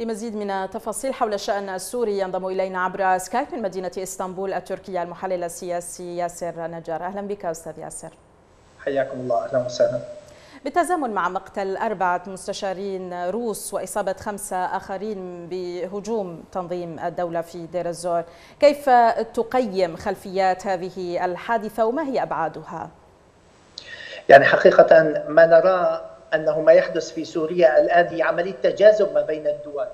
لمزيد من التفاصيل حول الشأن السوري ينضم إلينا عبر سكايب من مدينة إسطنبول التركية المحلل السياسي ياسر نجار. أهلا بك أستاذ ياسر. حياكم الله. أهلا وسهلا. بالتزامن مع مقتل أربعة مستشارين روس وإصابة خمسة آخرين بهجوم تنظيم الدولة في دير الزور كيف تقيم خلفيات هذه الحادثة وما هي أبعادها؟ يعني حقيقة ما نرى أنه ما يحدث في سوريا الآن هي عملية تجاذب ما بين الدول.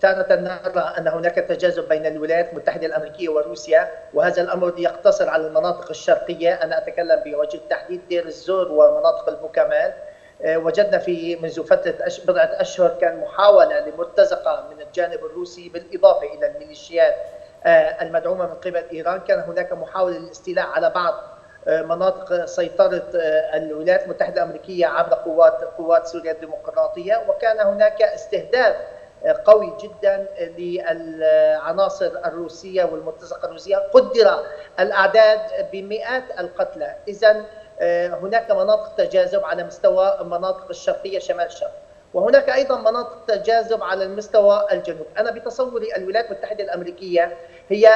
تارة نرى أن هناك تجاذب بين الولايات المتحدة الأمريكية وروسيا وهذا الأمر يقتصر على المناطق الشرقية. أنا أتكلم بوجه التحديد دير الزور ومناطق البوكمال وجدنا في منذ فترة بضعة أشهر كان محاولة لمرتزقة من الجانب الروسي بالإضافة إلى الميليشيات المدعومة من قبل إيران. كان هناك محاولة للاستيلاء على بعض مناطق سيطرة الولايات المتحدة الأمريكية عبر قوات قوات سوريا الديمقراطية. وكان هناك استهداف قوي جدا للعناصر الروسية والمرتزقة الروسية. قدر الأعداد بمئات القتلى. إذا هناك مناطق تجاذب على مستوى المناطق الشرقية شمال الشرق. وهناك أيضا مناطق تجاذب على المستوى الجنوب، أنا بتصوري الولايات المتحدة الأمريكية هي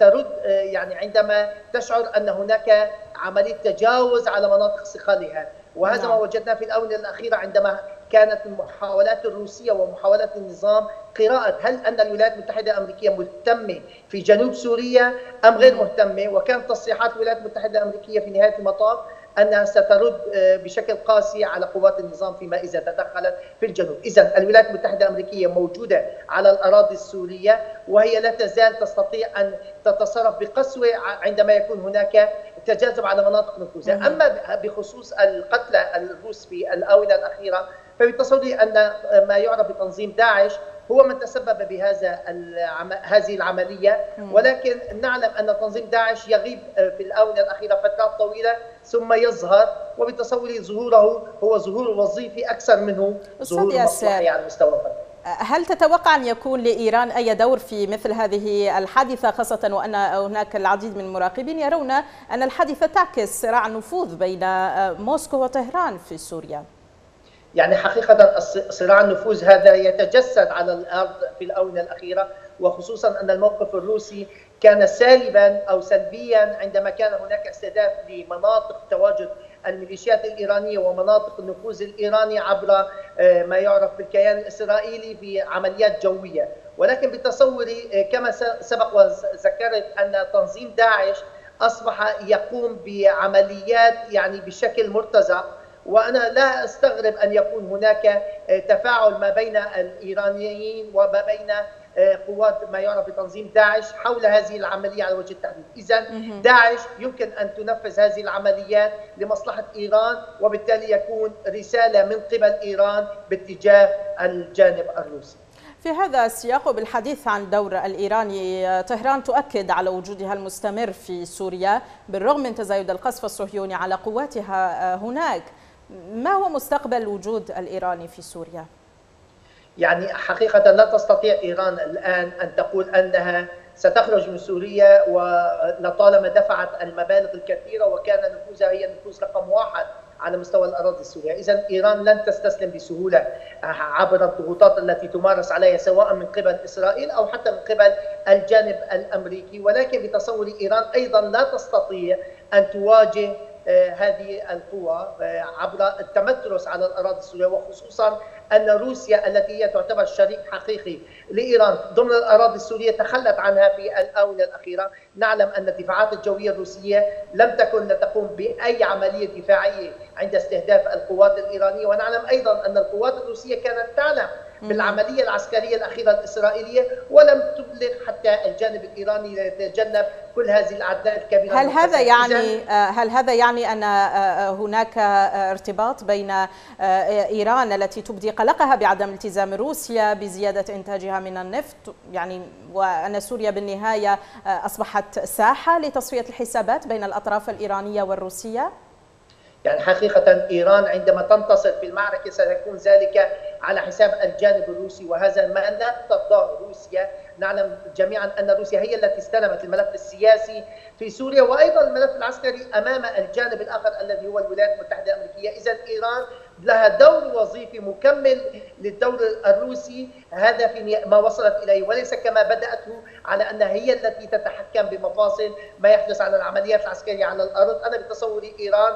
ترد يعني عندما تشعر أن هناك عملية تجاوز على مناطق استقلالها، وهذا ما وجدناه في الآونة الأخيرة عندما كانت المحاولات الروسية ومحاولات النظام قراءة. هل أن الولايات المتحدة الأمريكية مهتمة في جنوب سوريا أم غير مهتمة، وكانت تصريحات الولايات المتحدة الأمريكية في نهاية المطاف أنها سترد بشكل قاسي على قوات النظام فيما إذا تدخلت في الجنوب، اذا الولايات المتحدة الأمريكية موجودة على الأراضي السورية وهي لا تزال تستطيع أن تتصرف بقسوة عندما يكون هناك تجاذب على مناطق نفوذها، أما بخصوص القتلى الروس في الآونة الأخيرة فبتصوري أن ما يعرف بتنظيم داعش هو من تسبب بهذا العم... هذه العملية. ولكن نعلم أن تنظيم داعش يغيب في الآونة الأخيرة فترات طويلة ثم يظهر وبتصوري ظهوره هو ظهور وظيفي أكثر منه ظهور مصلحي على مستوى فردي هل تتوقع أن يكون لإيران أي دور في مثل هذه الحادثة خاصة وأن هناك العديد من المراقبين يرون أن الحادثة تعكس صراع النفوذ بين موسكو وطهران في سوريا؟ يعني حقيقة صراع النفوذ هذا يتجسد على الأرض في الآونة الأخيرة وخصوصا أن الموقف الروسي كان سالبا أو سلبيا عندما كان هناك استهداف لمناطق تواجد الميليشيات الإيرانية ومناطق النفوذ الإيراني عبر ما يعرف بالكيان الإسرائيلي بعمليات جوية. ولكن بتصوري كما سبق وذكرت أن تنظيم داعش أصبح يقوم بعمليات يعني بشكل مرتزق. وأنا لا أستغرب أن يكون هناك تفاعل ما بين الإيرانيين وما بين قوات ما يعرف بتنظيم داعش حول هذه العملية على وجه التحديد، إذا داعش يمكن أن تنفذ هذه العمليات لمصلحة إيران وبالتالي يكون رسالة من قبل إيران باتجاه الجانب الروسي. في هذا السياق وبالحديث عن دور الإيراني طهران تؤكد على وجودها المستمر في سوريا بالرغم من تزايد القصف الصهيوني على قواتها هناك. ما هو مستقبل الوجود الإيراني في سوريا؟ يعني حقيقة لا تستطيع إيران الآن أن تقول أنها ستخرج من سوريا ولطالما دفعت المبالغ الكثيرة وكان نفوذها هي النفوذ رقم واحد على مستوى الأراضي السورية، اذا إيران لن تستسلم بسهولة عبر الضغوطات التي تمارس عليها سواء من قبل إسرائيل أو حتى من قبل الجانب الأمريكي، ولكن بتصور إيران أيضا لا تستطيع أن تواجه هذه القوى عبر التمترس على الأراضي السورية وخصوصا أن روسيا التي هي تعتبر شريك حقيقي لإيران ضمن الأراضي السورية تخلت عنها في الآونة الأخيرة، نعلم أن الدفاعات الجوية الروسية لم تكن تقوم بأي عملية دفاعية عند استهداف القوات الإيرانية. ونعلم أيضا أن القوات الروسية كانت تعلم بالعملية العسكرية الأخيرة الإسرائيلية ولم تبلغ حتى الجانب الإيراني يتجنب كل هذه الاعداد الكبيرة هل هذا يعني هل هذا يعني أن هناك ارتباط بين إيران التي تبدي قلقها بعدم التزام روسيا بزيادة إنتاجها من النفط؟ يعني وأن سوريا بالنهاية أصبحت ساحة لتصفية الحسابات بين الأطراف الإيرانية والروسية؟ يعني حقيقة إيران عندما تنتصر في المعركة سيكون ذلك على حساب الجانب الروسي وهذا ما لا ترضاه روسيا. نعلم جميعا أن روسيا هي التي استلمت الملف السياسي في سوريا وأيضا الملف العسكري أمام الجانب الآخر الذي هو الولايات المتحدة الأمريكية. إذا إيران لها دور وظيفي مكمل للدور الروسي. هذا في ما وصلت إليه وليس كما بدأته على أنها هي التي تتحكم بمفاصل ما يحدث على العمليات العسكرية على الأرض، أنا بتصوري إيران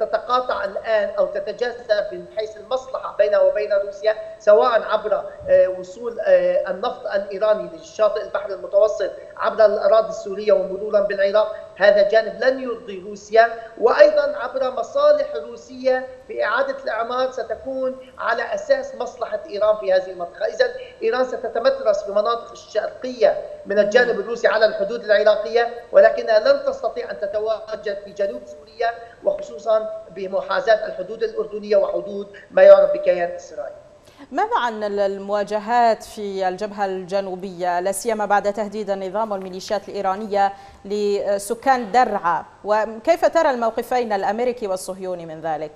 تتقاطع الآن أو تتجاذب من حيث المصلحة بينها وبين روسيا سواء عبر آه، وصول آه، النفط الإيراني لشاطئ البحر المتوسط عبر الأراضي السورية ومرورا بالعراق هذا جانب لن يرضي روسيا وأيضا عبر مصالح روسية في إعادة الإعمار ستكون على أساس مصلحة إيران في هذه المنطقة، اذا إيران ستتمترس في مناطق الشرقية من الجانب الروسي على الحدود العراقية ولكنها لن تستطيع أن تتواجد في جنوب سوريا وخصوصا بمحاذاة الحدود الأردنية وحدود ما يعرف بكيان إسرائيل. ماذا عن المواجهات في الجبهة الجنوبية لا سيما بعد تهديد النظام والميليشيات الإيرانية لسكان درعا وكيف ترى الموقفين الأمريكي والصهيوني من ذلك؟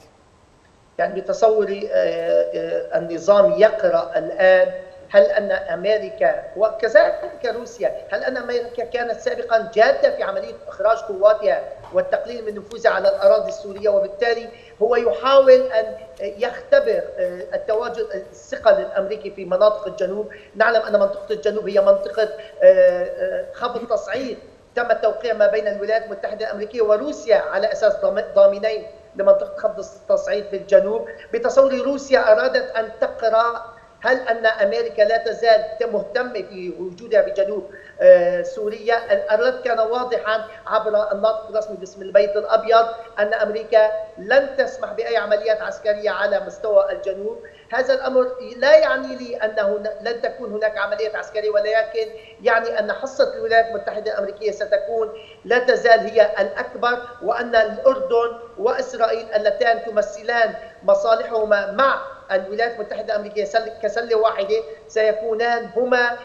يعني بتصوري آه، آه، النظام يقرأ الآن هل أن أمريكا وكذلك روسيا هل أن أمريكا كانت سابقا جادة في عملية إخراج قواتها والتقليل من نفوذها على الأراضي السورية وبالتالي هو يحاول أن يختبر آه، التواجد الثقل الأمريكي في مناطق الجنوب. نعلم أن منطقة الجنوب هي منطقة آه، آه، خفض تصعيد. تم التوقيع ما بين الولايات المتحدة الأمريكية وروسيا على أساس ضامنين لمنطقة خفض التصعيد في الجنوب. بتصور روسيا أرادت أن تقرأ هل أن أمريكا لا تزال مهتمة في وجودها بجنوب آه، سوريا؟ الرد كان واضحا عبر الناطق الرسمي باسم البيت الأبيض أن أمريكا لن تسمح بأي عمليات عسكرية على مستوى الجنوب، هذا الأمر لا يعني لي أنه لن تكون هناك عمليات عسكرية ولكن يعني أن حصة الولايات المتحدة الأمريكية ستكون لا تزال هي الأكبر وأن الأردن وإسرائيل اللتان تمثلان مصالحهما مع الولايات المتحدة الأمريكية كسله واحدة سيكونان هما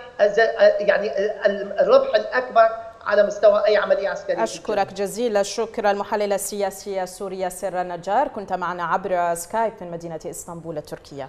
يعني الربح الأكبر على مستوى أي عملية عسكرية. أشكرك جزيل الشكر. المحلله السياسيه السوريه سر النجار كنت معنا عبر سكايب من مدينة إسطنبول التركيه